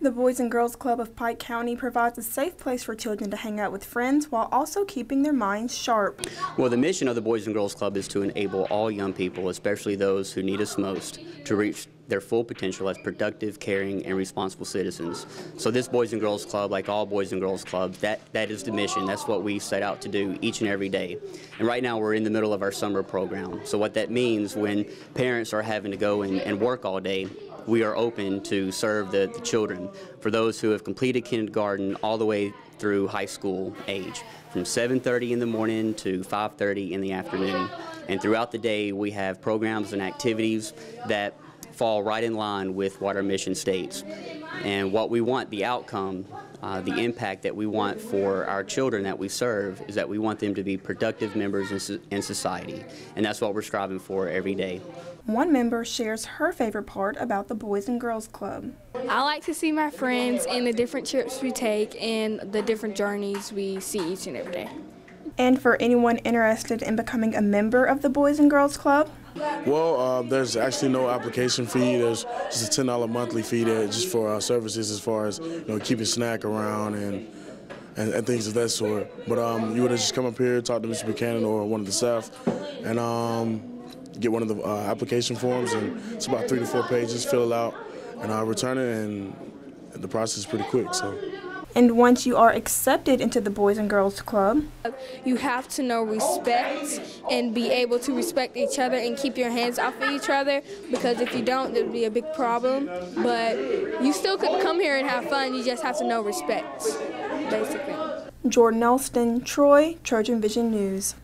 The Boys and Girls Club of Pike County provides a safe place for children to hang out with friends while also keeping their minds sharp. Well, the mission of the Boys and Girls Club is to enable all young people, especially those who need us most, to reach their full potential as productive, caring, and responsible citizens. So this Boys and Girls Club, like all Boys and Girls Clubs, that, that is the mission. That's what we set out to do each and every day. And right now we're in the middle of our summer program. So what that means when parents are having to go and, and work all day, we are open to serve the, the children for those who have completed kindergarten all the way through high school age from 7.30 in the morning to 5.30 in the afternoon and throughout the day we have programs and activities that fall right in line with what our mission states and what we want the outcome uh, the impact that we want for our children that we serve is that we want them to be productive members in, in society and that's what we're striving for every day one member shares her favorite part about the Boys and Girls Club. I like to see my friends and the different trips we take and the different journeys we see each and every day. And for anyone interested in becoming a member of the Boys and Girls Club? Well, uh, there's actually no application fee. There's just a $10 monthly fee there just for our services as far as you know keeping snack around and and, and, things of that sort. But um, you would have just come up here, talk to Mr. Buchanan or one of the staff, and um, get one of the uh, application forms, and it's about three to four pages. Fill it out, and I'll return it, and the process is pretty quick. So. And once you are accepted into the Boys and Girls Club, you have to know respect and be able to respect each other and keep your hands off of each other because if you don't, there'd be a big problem. But you still could come here and have fun, you just have to know respect, basically. Jordyn Elston, Troy, TrojanVision News.